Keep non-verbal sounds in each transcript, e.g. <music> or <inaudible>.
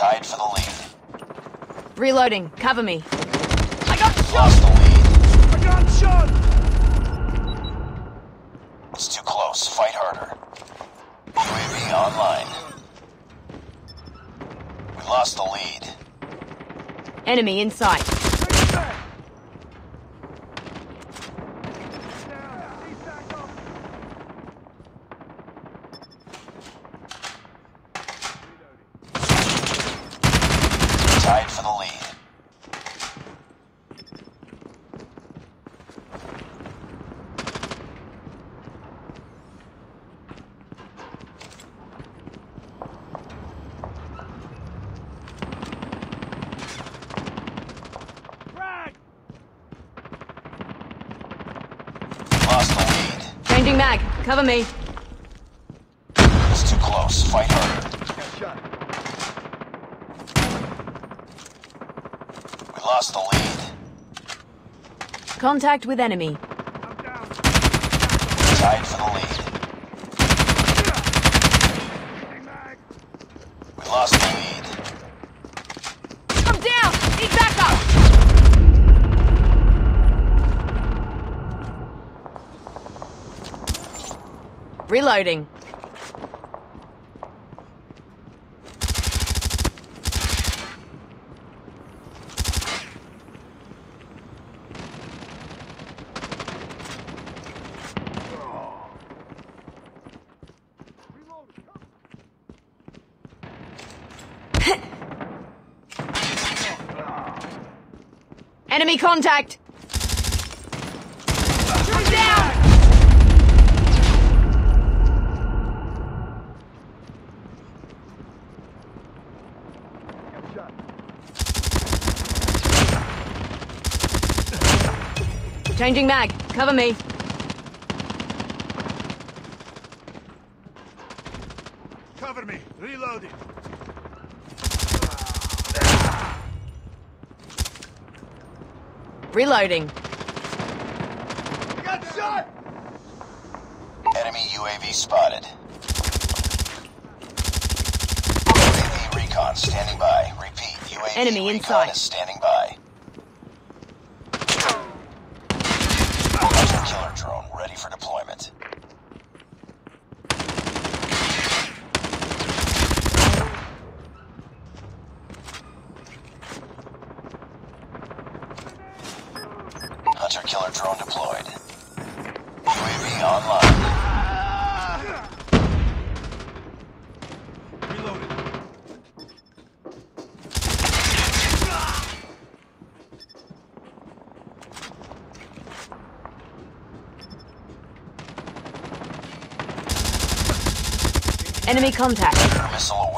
tied for the lead. Reloading. Cover me. I got shot! Lost the lead. I got shot! It's too close. Fight harder. UAV online. We lost the lead. Enemy in sight. Bring it back! Down. Need backup. Tied for the lead. Frag! Lost the lead. Changing mag. Cover me. It's too close. Fight harder. We lost the lead. Contact with enemy. Tied for the lead. We lost the lead. I'm down. Need backup. Reloading. <laughs> Enemy contact. Changing mag. Cover me. Cover me. Reloading. Reloading. Got shot! Enemy UAV spotted. UAV recon standing by. Repeat. UAV Enemy recon inside. is standing by. Ready for deployment. Hunter killer drone deployed. UAV online. Enemy contact. Missile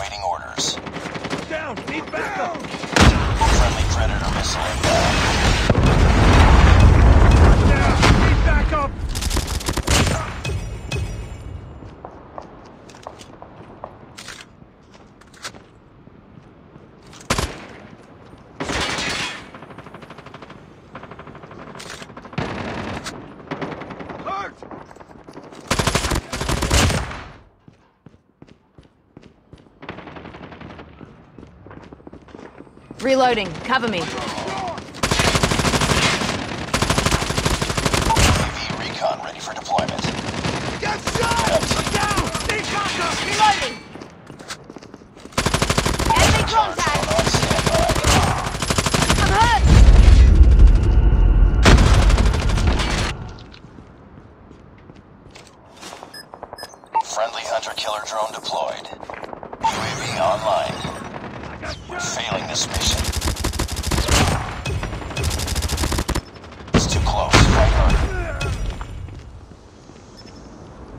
Reloading. Cover me. UAV recon ready for deployment. Get shot! Get down! Need cover! Reloading! Enemy contact! On standby. I'm hurt! Friendly hunter-killer drone deployed. UAV online. We're failing this mission. It's too close.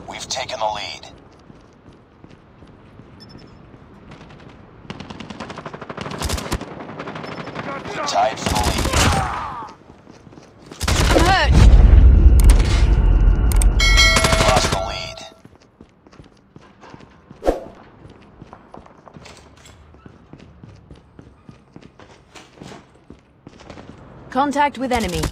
We've taken the lead. Got We shot. tied for the lead. I'm hurt. We lost the lead. Contact with enemy.